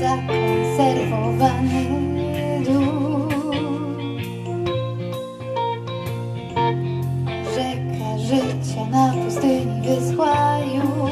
zakonserwowany duch. Rzeka życia na pustyni wyschła już.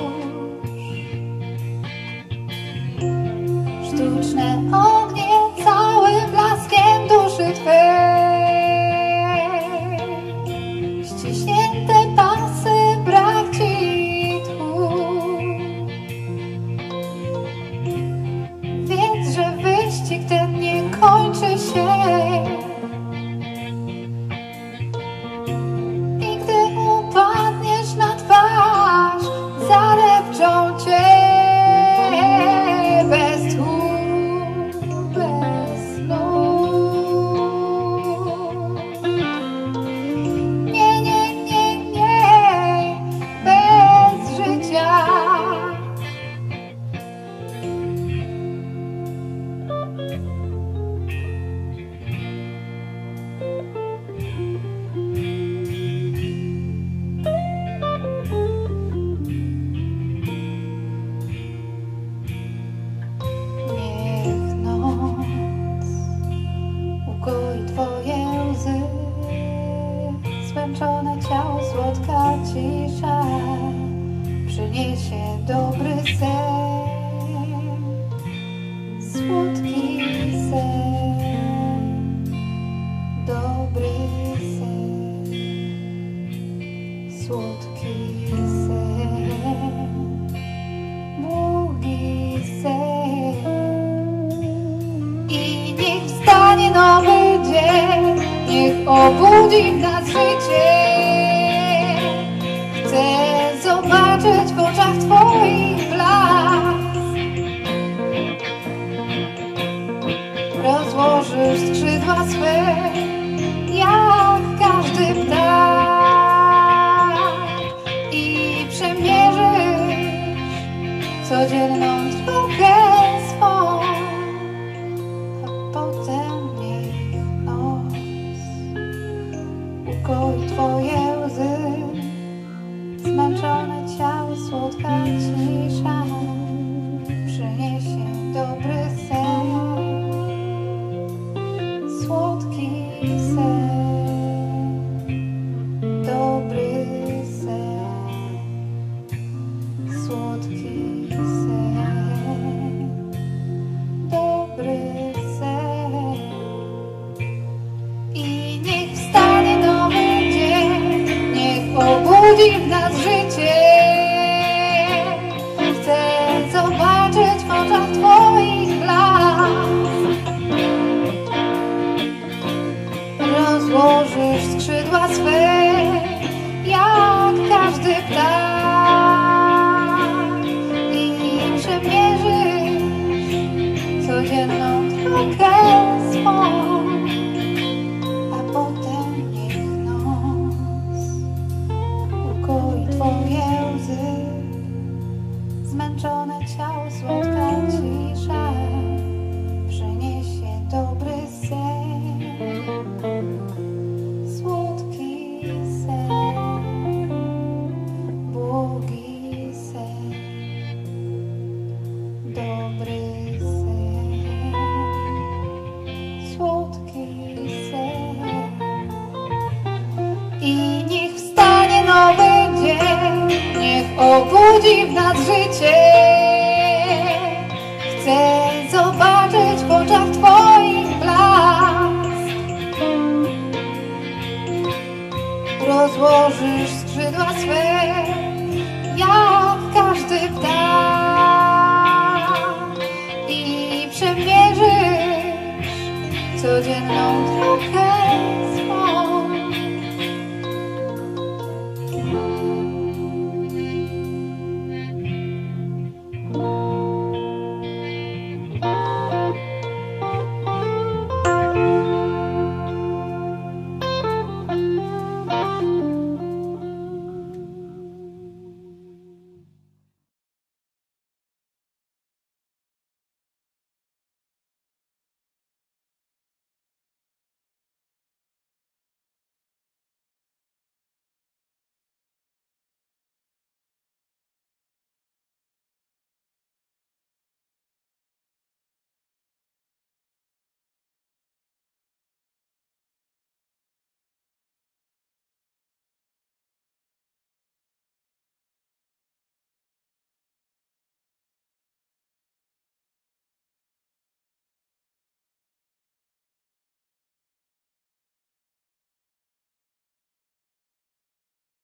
ludzi na. Chcę zobaczyć w oczach Twoich blask. Rozłożysz skrzydła swe, jak każdy ptak. I przemierzysz codzienną trwogę swą. twoje łzy. Zmęczone ciało, słodka cisza Przyniesie dobry sen. dobry sen, słodki sen. I niech wstanie nowy dzień, niech obudzi w nas życie. Chcę zobaczyć w oczach Twoich blask. Rozłożysz skrzydła swe. codzienną trachę swą.